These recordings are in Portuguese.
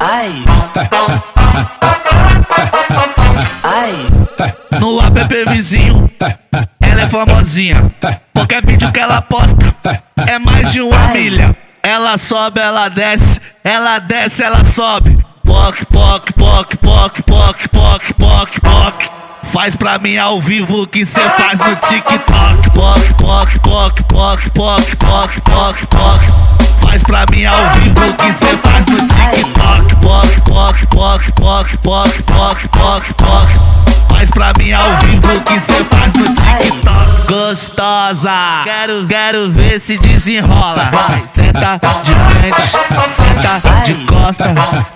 Ai. Ai. No app vizinho, ela é famosinha. Qualquer vídeo que ela posta é mais de uma milha. Ela sobe, ela desce, ela desce, ela sobe. Poc, poc, poc, poc, poc, poc, poc, poc. Faz pra mim ao vivo o que cê faz no TikTok. Poc, poc, poc, poc, poc, poc, poc, poc. Faz pra mim ao vivo que cê faz no TikTok. Poc, poc, poc, poc, poc, poc, poc, poc. Faz pra mim ao vivo que cê faz no TikTok. Gostosa, quero, quero ver se desenrola. Vai, senta de frente, senta de costa,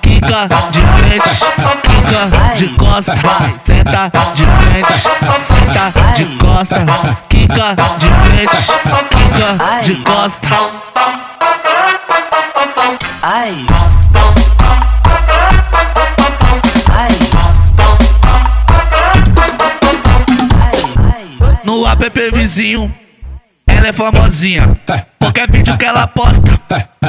quica de frente, quica de costa. Vai, senta de frente, senta de costa, quica de frente, quica de costa. Ai. No app vizinho, ela é famosinha. Qualquer vídeo que ela posta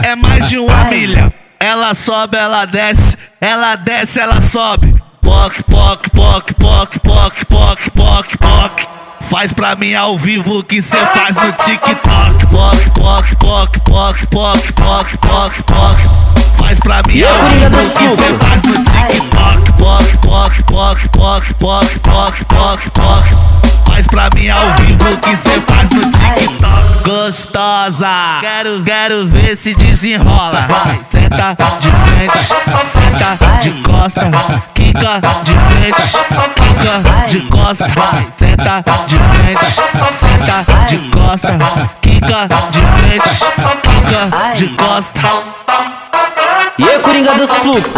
é mais de uma milha. Ela sobe, ela desce, ela desce, ela sobe. Poc, poc, poc, poc, poc, poc, poc, poc. Faz pra mim ao vivo o que cê faz no TikTok. Poc, poc, poc, poc, poc, poc, poc, poc. Faz pra mim ao vivo o que cê faz no TikTok. Poc, poc, poc, poc, poc, poc, poc, poc. Faz pra mim ao vivo o que cê faz no TikTok. Gostosa, quero, quero ver se desenrola. Vai, senta de frente, senta de costa, quica quica de costa. Senta de frente, senta de costa, quica de frente, quica de costa. E aí, Coringa dos Fluxos?